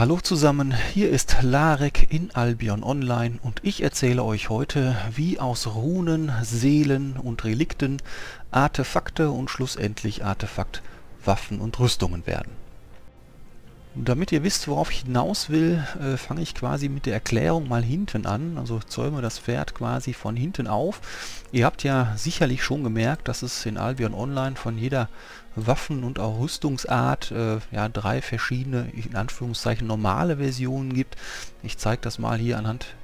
Hallo zusammen, hier ist Larek in Albion Online und ich erzähle euch heute, wie aus Runen, Seelen und Relikten Artefakte und schlussendlich Artefaktwaffen und Rüstungen werden. Damit ihr wisst, worauf ich hinaus will, äh, fange ich quasi mit der Erklärung mal hinten an. Also zäume das Pferd quasi von hinten auf. Ihr habt ja sicherlich schon gemerkt, dass es in Albion Online von jeder Waffen- und auch Rüstungsart äh, ja, drei verschiedene, in Anführungszeichen, normale Versionen gibt. Ich zeige das mal hier anhand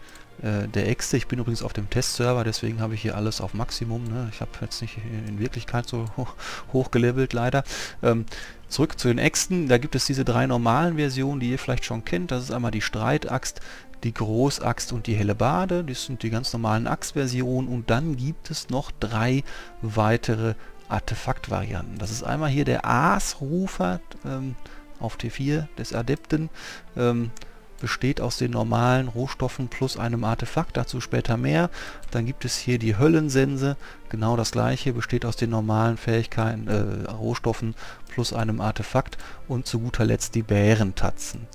äh, der Äxte. Ich bin übrigens auf dem Testserver, deswegen habe ich hier alles auf Maximum. Ne? Ich habe jetzt nicht in Wirklichkeit so hoch, hoch gelevelt, leider. Ähm, zurück zu den Äxten. Da gibt es diese drei normalen Versionen, die ihr vielleicht schon kennt. Das ist einmal die Streitaxt, die Großaxt und die Hellebade. Das sind die ganz normalen Axtversionen. Und dann gibt es noch drei weitere Artefaktvarianten. Das ist einmal hier der Aasrufer ähm, auf T4 des Adepten. Ähm, besteht aus den normalen Rohstoffen plus einem Artefakt, dazu später mehr. Dann gibt es hier die Höllensense, genau das gleiche, besteht aus den normalen Fähigkeiten, äh, Rohstoffen plus einem Artefakt und zu guter Letzt die Bärentatzen.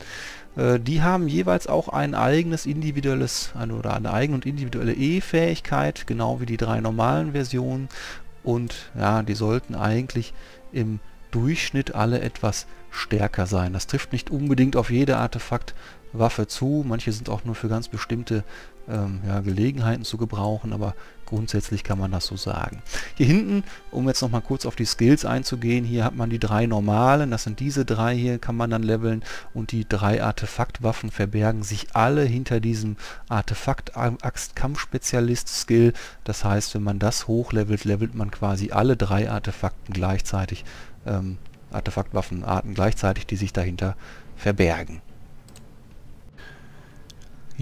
Äh, die haben jeweils auch ein eigenes individuelles eine, oder eine eigene und individuelle E-Fähigkeit, genau wie die drei normalen Versionen und ja, die sollten eigentlich im Durchschnitt alle etwas stärker sein. Das trifft nicht unbedingt auf jede Artefaktwaffe zu. Manche sind auch nur für ganz bestimmte ähm, ja, Gelegenheiten zu gebrauchen, aber grundsätzlich kann man das so sagen. Hier hinten, um jetzt nochmal kurz auf die Skills einzugehen, hier hat man die drei normalen, das sind diese drei hier, kann man dann leveln und die drei Artefaktwaffen verbergen sich alle hinter diesem Artefakt-Axt-Kampf-Spezialist-Skill. Das heißt, wenn man das hochlevelt, levelt man quasi alle drei Artefakten gleichzeitig, ähm, Artefaktwaffenarten gleichzeitig, die sich dahinter verbergen.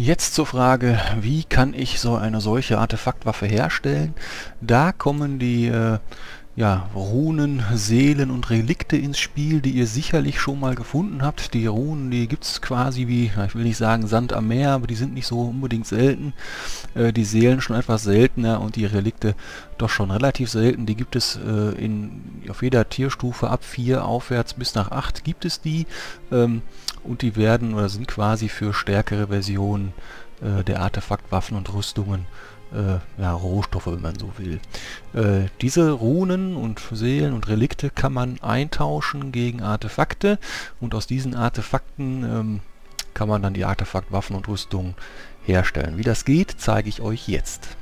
Jetzt zur Frage, wie kann ich so eine solche Artefaktwaffe herstellen? Da kommen die äh, ja, Runen, Seelen und Relikte ins Spiel, die ihr sicherlich schon mal gefunden habt. Die Runen, die gibt es quasi wie, ich will nicht sagen Sand am Meer, aber die sind nicht so unbedingt selten. Äh, die Seelen schon etwas seltener und die Relikte doch schon relativ selten. Die gibt es äh, in, auf jeder Tierstufe ab 4 aufwärts bis nach 8 gibt es die. Ähm, und die werden oder sind quasi für stärkere Versionen äh, der Artefaktwaffen und Rüstungen äh, ja, Rohstoffe, wenn man so will. Äh, diese Runen und Seelen und Relikte kann man eintauschen gegen Artefakte und aus diesen Artefakten ähm, kann man dann die Artefaktwaffen und Rüstungen herstellen. Wie das geht, zeige ich euch jetzt.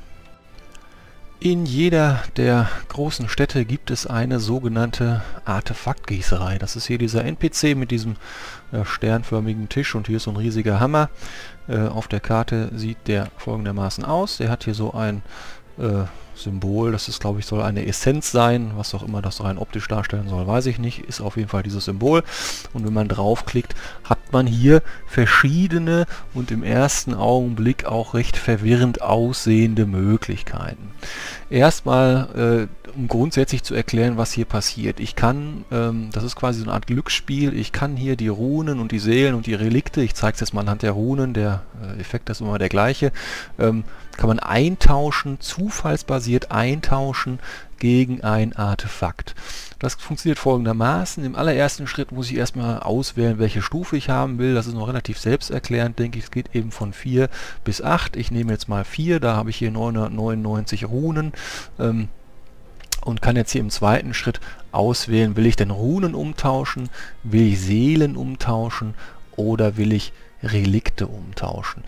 In jeder der großen Städte gibt es eine sogenannte Artefaktgießerei. Das ist hier dieser NPC mit diesem äh, sternförmigen Tisch und hier ist so ein riesiger Hammer. Äh, auf der Karte sieht der folgendermaßen aus. Der hat hier so ein äh, Symbol, das ist glaube ich soll eine Essenz sein, was auch immer das rein optisch darstellen soll, weiß ich nicht, ist auf jeden Fall dieses Symbol und wenn man draufklickt, hat man hier verschiedene und im ersten Augenblick auch recht verwirrend aussehende Möglichkeiten. Erstmal, äh, um grundsätzlich zu erklären, was hier passiert. Ich kann, ähm, das ist quasi so eine Art Glücksspiel, ich kann hier die Runen und die Seelen und die Relikte, ich zeige es jetzt mal anhand der Runen, der äh, Effekt ist immer der gleiche, ähm, kann man eintauschen, zufallsbasiert eintauschen gegen ein Artefakt. Das funktioniert folgendermaßen. Im allerersten Schritt muss ich erstmal auswählen, welche Stufe ich haben will. Das ist noch relativ selbsterklärend, denke ich. Es geht eben von 4 bis 8. Ich nehme jetzt mal 4, da habe ich hier 999 Runen. Ähm, und kann jetzt hier im zweiten Schritt auswählen, will ich denn Runen umtauschen, will ich Seelen umtauschen oder will ich Relikte umtauschen.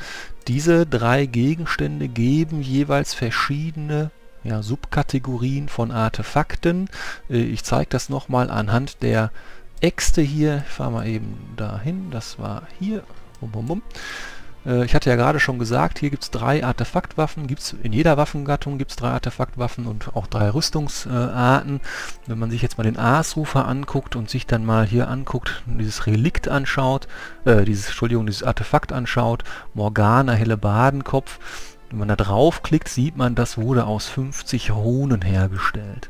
Diese drei Gegenstände geben jeweils verschiedene ja, Subkategorien von Artefakten. Äh, ich zeige das nochmal anhand der Äxte hier. Ich fahre mal eben dahin. Das war hier. Bum, bum, bum. Äh, ich hatte ja gerade schon gesagt, hier gibt es drei Artefaktwaffen. Gibt's, in jeder Waffengattung gibt es drei Artefaktwaffen und auch drei Rüstungsarten. Wenn man sich jetzt mal den Aasrufer anguckt und sich dann mal hier anguckt, dieses Relikt anschaut, äh, dieses, Entschuldigung, dieses Artefakt anschaut, Morgana, helle Badenkopf, wenn man da draufklickt, sieht man, das wurde aus 50 Runen hergestellt.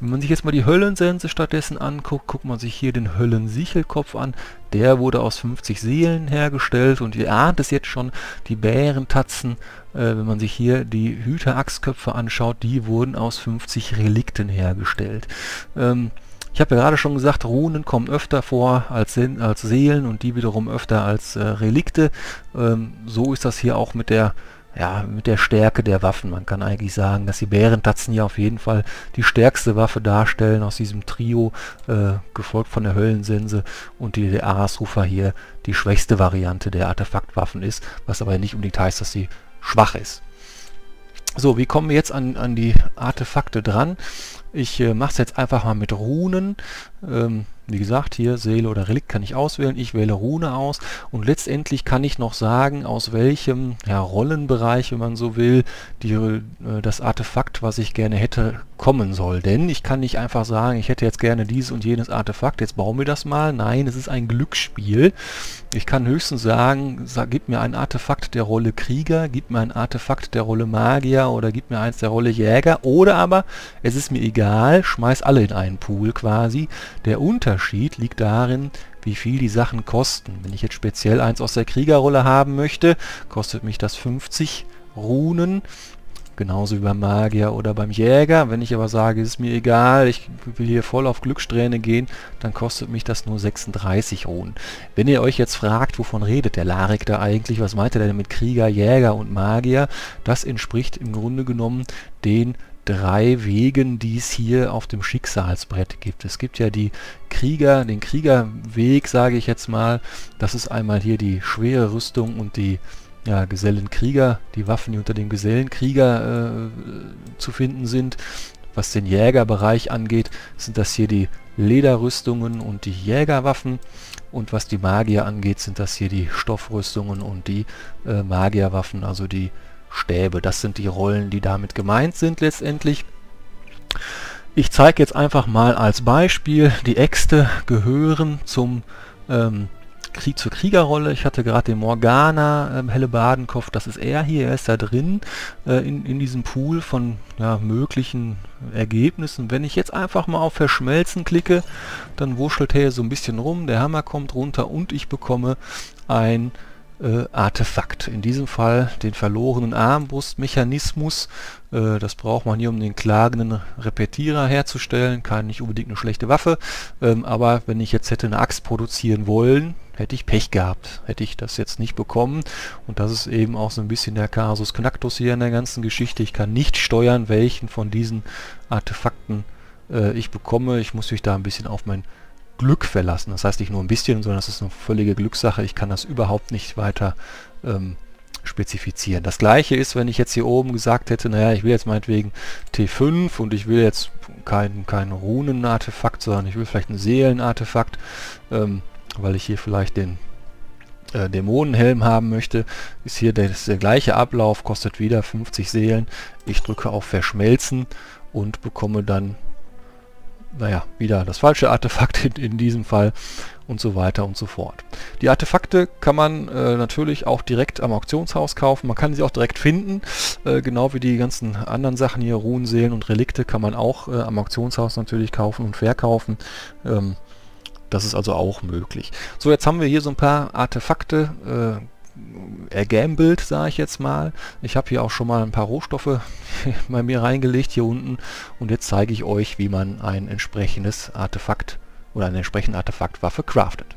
Wenn man sich jetzt mal die Höllensense stattdessen anguckt, guckt man sich hier den Höllensichelkopf an. Der wurde aus 50 Seelen hergestellt und ihr ahnt es jetzt schon, die Bärentatzen, äh, wenn man sich hier die Hüterachsköpfe anschaut, die wurden aus 50 Relikten hergestellt. Ähm, Ich habe ja gerade schon gesagt, Runen kommen öfter vor als, als Seelen und die wiederum öfter als äh, Relikte. Ähm, so ist das hier auch mit der ja, mit der Stärke der Waffen. Man kann eigentlich sagen, dass die Bärentatzen hier auf jeden Fall die stärkste Waffe darstellen aus diesem Trio, äh, gefolgt von der Höllensense und die Arasrufer hier die schwächste Variante der Artefaktwaffen ist, was aber nicht unbedingt heißt, dass sie schwach ist. So, wie kommen wir jetzt an, an die Artefakte dran? Ich äh, mache es jetzt einfach mal mit Runen. Ähm, wie gesagt, hier Seele oder Relikt kann ich auswählen. Ich wähle Rune aus und letztendlich kann ich noch sagen, aus welchem ja, Rollenbereich, wenn man so will, die, äh, das Artefakt, was ich gerne hätte, kommen soll. Denn ich kann nicht einfach sagen, ich hätte jetzt gerne dieses und jenes Artefakt, jetzt bauen wir das mal. Nein, es ist ein Glücksspiel. Ich kann höchstens sagen, sag, gib mir ein Artefakt der Rolle Krieger, gib mir ein Artefakt der Rolle Magier oder gib mir eins der Rolle Jäger. Oder aber, es ist mir egal, schmeiß alle in einen Pool quasi. Der Unterschied liegt darin, wie viel die Sachen kosten. Wenn ich jetzt speziell eins aus der Kriegerrolle haben möchte, kostet mich das 50 Runen. Genauso wie beim Magier oder beim Jäger. Wenn ich aber sage, ist mir egal, ich will hier voll auf Glückssträhne gehen, dann kostet mich das nur 36 Runen. Wenn ihr euch jetzt fragt, wovon redet der Larek da eigentlich, was meint er denn mit Krieger, Jäger und Magier, das entspricht im Grunde genommen den drei Wegen, die es hier auf dem Schicksalsbrett gibt. Es gibt ja die Krieger, den Kriegerweg, sage ich jetzt mal. Das ist einmal hier die schwere Rüstung und die ja, Gesellenkrieger, die Waffen, die unter dem Gesellenkrieger äh, zu finden sind. Was den Jägerbereich angeht, sind das hier die Lederrüstungen und die Jägerwaffen. Und was die Magier angeht, sind das hier die Stoffrüstungen und die äh, Magierwaffen, also die Stäbe. Das sind die Rollen, die damit gemeint sind letztendlich. Ich zeige jetzt einfach mal als Beispiel, die Äxte gehören zum ähm, Krieg zur Kriegerrolle. Ich hatte gerade den Morgana ähm, Hellebadenkopf, das ist er hier, er ist da drin äh, in, in diesem Pool von ja, möglichen Ergebnissen. Wenn ich jetzt einfach mal auf Verschmelzen klicke, dann wuschelt er so ein bisschen rum, der Hammer kommt runter und ich bekomme ein äh, Artefakt. In diesem Fall den verlorenen Armbrustmechanismus. Äh, das braucht man hier, um den klagenden Repetierer herzustellen. Keine nicht unbedingt eine schlechte Waffe. Ähm, aber wenn ich jetzt hätte eine Axt produzieren wollen, hätte ich Pech gehabt. Hätte ich das jetzt nicht bekommen. Und das ist eben auch so ein bisschen der Kasus Knacktus hier in der ganzen Geschichte. Ich kann nicht steuern, welchen von diesen Artefakten äh, ich bekomme. Ich muss mich da ein bisschen auf mein Glück verlassen. Das heißt nicht nur ein bisschen, sondern es ist eine völlige Glückssache. Ich kann das überhaupt nicht weiter ähm, spezifizieren. Das gleiche ist, wenn ich jetzt hier oben gesagt hätte, naja, ich will jetzt meinetwegen T5 und ich will jetzt kein, kein Runenartefakt, sondern ich will vielleicht ein Seelenartefakt, ähm, weil ich hier vielleicht den äh, Dämonenhelm haben möchte, ist hier der, der gleiche Ablauf, kostet wieder 50 Seelen. Ich drücke auf Verschmelzen und bekomme dann naja, wieder das falsche Artefakt in, in, diesem Fall und so weiter und so fort. Die Artefakte kann man äh, natürlich auch direkt am Auktionshaus kaufen. Man kann sie auch direkt finden, äh, genau wie die ganzen anderen Sachen hier, Runenseelen und Relikte kann man auch äh, am Auktionshaus natürlich kaufen und verkaufen. Ähm, das ist also auch möglich. So, jetzt haben wir hier so ein paar Artefakte äh, ergambelt, sage ich jetzt mal. Ich habe hier auch schon mal ein paar Rohstoffe bei mir reingelegt hier unten und jetzt zeige ich euch, wie man ein entsprechendes Artefakt oder eine entsprechende Artefaktwaffe craftet.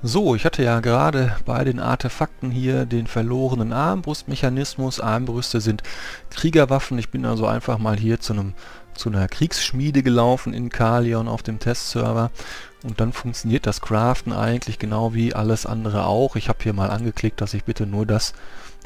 So, ich hatte ja gerade bei den Artefakten hier den verlorenen Armbrustmechanismus. Armbrüste sind Kriegerwaffen. Ich bin also einfach mal hier zu einem zu einer Kriegsschmiede gelaufen in Kalion auf dem Testserver und dann funktioniert das Craften eigentlich genau wie alles andere auch. Ich habe hier mal angeklickt, dass ich bitte nur das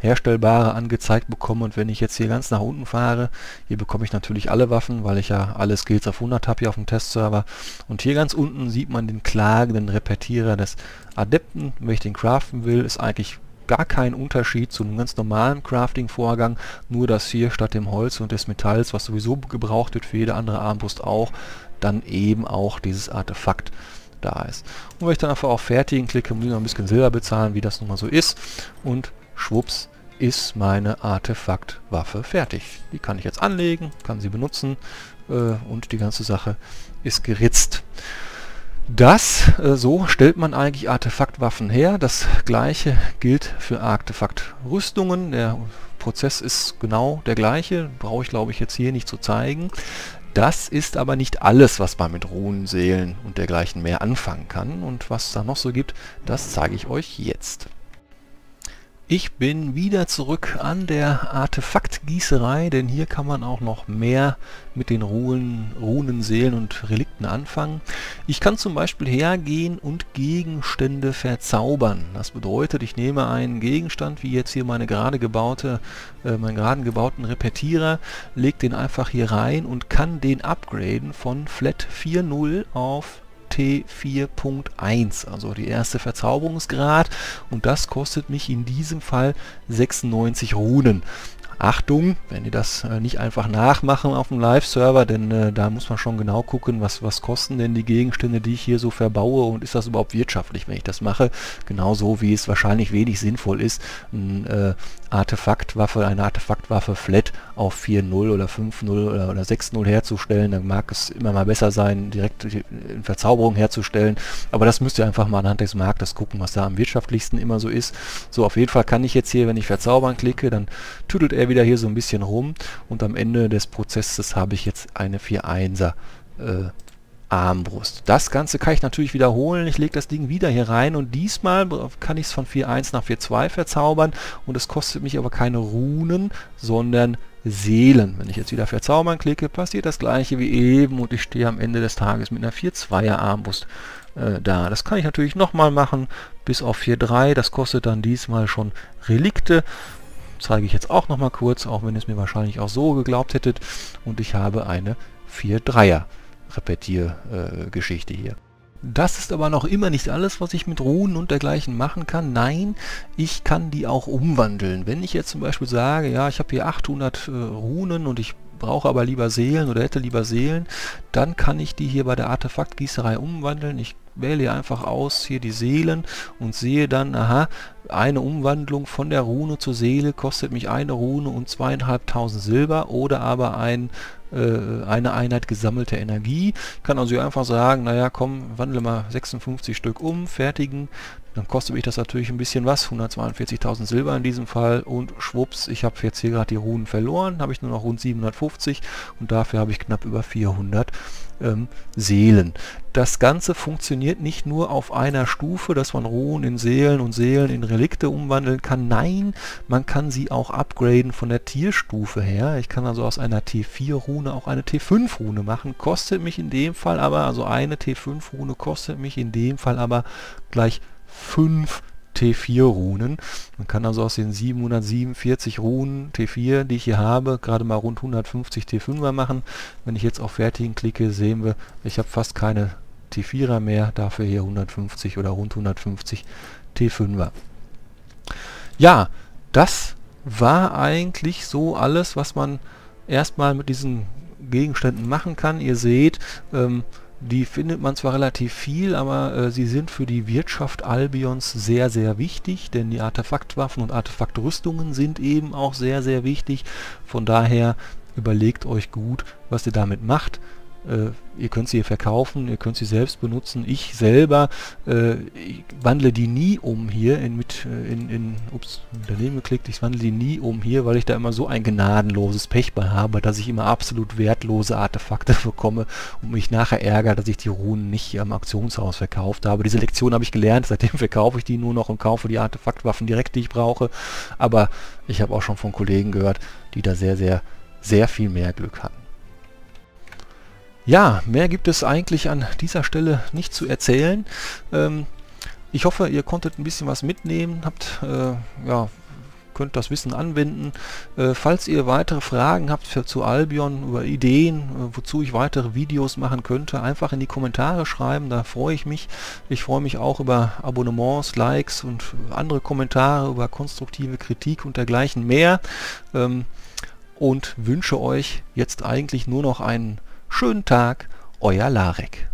Herstellbare angezeigt bekomme und wenn ich jetzt hier ganz nach unten fahre, hier bekomme ich natürlich alle Waffen, weil ich ja alle Skills auf 100 habe hier auf dem Testserver und hier ganz unten sieht man den klagenden Repetierer des Adepten. Wenn ich den craften will, ist eigentlich gar kein Unterschied zu einem ganz normalen Crafting-Vorgang, nur dass hier statt dem Holz und des Metalls, was sowieso gebraucht wird für jede andere Armbrust auch, dann eben auch dieses Artefakt da ist. Und wenn ich dann einfach auf Fertigen klicke, muss ich noch ein bisschen Silber bezahlen, wie das nun mal so ist. Und schwupps ist meine Artefaktwaffe fertig. Die kann ich jetzt anlegen, kann sie benutzen äh, und die ganze Sache ist geritzt. Das, äh, so stellt man eigentlich Artefaktwaffen her. Das gleiche gilt für Artefaktrüstungen. Der Prozess ist genau der gleiche, brauche ich glaube ich jetzt hier nicht zu zeigen. Das ist aber nicht alles, was man mit Runen, Seelen und dergleichen mehr anfangen kann. Und was es da noch so gibt, das zeige ich euch jetzt. Ich bin wieder zurück an der Artefaktgießerei, denn hier kann man auch noch mehr mit den Runen, Runen, Seelen und Relikten anfangen. Ich kann zum Beispiel hergehen und Gegenstände verzaubern. Das bedeutet, ich nehme einen Gegenstand, wie jetzt hier meine gerade gebaute, äh, meinen gerade gebauten Repetierer, lege den einfach hier rein und kann den upgraden von Flat 4.0 auf T4.1, also die erste Verzauberungsgrad und das kostet mich in diesem Fall 96 Runen. Achtung, wenn ihr das äh, nicht einfach nachmachen auf dem Live-Server, denn äh, da muss man schon genau gucken, was, was kosten denn die Gegenstände, die ich hier so verbaue und ist das überhaupt wirtschaftlich, wenn ich das mache. Genauso wie es wahrscheinlich wenig sinnvoll ist, ein äh, Artefaktwaffe, eine Artefaktwaffe flat auf 4.0 oder 5.0 oder, oder 6.0 herzustellen. Dann mag es immer mal besser sein, direkt in Verzauberung herzustellen. Aber das müsst ihr einfach mal anhand des Marktes gucken, was da am wirtschaftlichsten immer so ist. So, auf jeden Fall kann ich jetzt hier, wenn ich verzaubern klicke, dann tüdelt er wieder hier so ein bisschen rum und am Ende des Prozesses habe ich jetzt eine 4.1er äh, Armbrust. Das Ganze kann ich natürlich wiederholen. Ich lege das Ding wieder hier rein und diesmal kann ich es von 4.1 nach 4.2 verzaubern und es kostet mich aber keine Runen, sondern Seelen. Wenn ich jetzt wieder verzaubern klicke, passiert das gleiche wie eben und ich stehe am Ende des Tages mit einer 4.2er Armbrust äh, da. Das kann ich natürlich nochmal machen, bis auf 4.3. Das kostet dann diesmal schon Relikte zeige ich jetzt auch nochmal kurz, auch wenn es mir wahrscheinlich auch so geglaubt hättet. Und ich habe eine 4-3er Repetiergeschichte äh, hier. Das ist aber noch immer nicht alles, was ich mit Runen und dergleichen machen kann. Nein, ich kann die auch umwandeln. Wenn ich jetzt zum Beispiel sage, ja, ich habe hier 800 äh, Runen und ich brauche aber lieber Seelen oder hätte lieber Seelen, dann kann ich die hier bei der Artefaktgießerei umwandeln. Ich wähle hier einfach aus hier die Seelen und sehe dann, aha, eine Umwandlung von der Rune zur Seele kostet mich eine Rune und zweieinhalbtausend Silber oder aber ein äh, eine Einheit gesammelte Energie. Ich kann also einfach sagen, naja komm, wandle mal 56 Stück um, fertigen. Dann kostet mich das natürlich ein bisschen was, 142.000 Silber in diesem Fall und schwupps, ich habe jetzt hier gerade die Runen verloren, habe ich nur noch rund 750 und dafür habe ich knapp über 400 ähm, Seelen. Das Ganze funktioniert nicht nur auf einer Stufe, dass man Runen in Seelen und Seelen in Relikte umwandeln kann. Nein, man kann sie auch upgraden von der Tierstufe her. Ich kann also aus einer T4-Rune auch eine T5-Rune machen. Kostet mich in dem Fall aber, also eine T5-Rune kostet mich in dem Fall aber gleich 5 T4-Runen. Man kann also aus den 747 Runen T4, die ich hier habe, gerade mal rund 150 T5er machen. Wenn ich jetzt auf Fertigen klicke, sehen wir, ich habe fast keine T4er mehr, dafür hier 150 oder rund 150 T5er. Ja, das war eigentlich so alles, was man erstmal mit diesen Gegenständen machen kann. Ihr seht, ähm, die findet man zwar relativ viel, aber äh, sie sind für die Wirtschaft Albions sehr, sehr wichtig, denn die Artefaktwaffen und Artefaktrüstungen sind eben auch sehr, sehr wichtig. Von daher überlegt euch gut, was ihr damit macht. Äh, ihr könnt sie hier verkaufen, ihr könnt sie selbst benutzen. Ich selber äh, ich wandle die nie um hier in, mit, äh, in, in ups, daneben geklickt, ich wandle die nie um hier, weil ich da immer so ein gnadenloses Pech bei habe, dass ich immer absolut wertlose Artefakte bekomme und mich nachher ärgere, dass ich die Runen nicht am Auktionshaus verkauft habe. Diese Lektion habe ich gelernt, seitdem verkaufe ich die nur noch und kaufe die Artefaktwaffen direkt, die ich brauche. Aber ich habe auch schon von Kollegen gehört, die da sehr, sehr, sehr viel mehr Glück hatten. Ja, mehr gibt es eigentlich an dieser Stelle nicht zu erzählen. Ähm, ich hoffe, ihr konntet ein bisschen was mitnehmen, habt äh, ja, könnt das Wissen anwenden. Äh, falls ihr weitere Fragen habt für, zu Albion, über Ideen, äh, wozu ich weitere Videos machen könnte, einfach in die Kommentare schreiben, da freue ich mich. Ich freue mich auch über Abonnements, Likes und andere Kommentare, über konstruktive Kritik und dergleichen mehr. Ähm, und wünsche euch jetzt eigentlich nur noch einen Schönen Tag, euer Larek.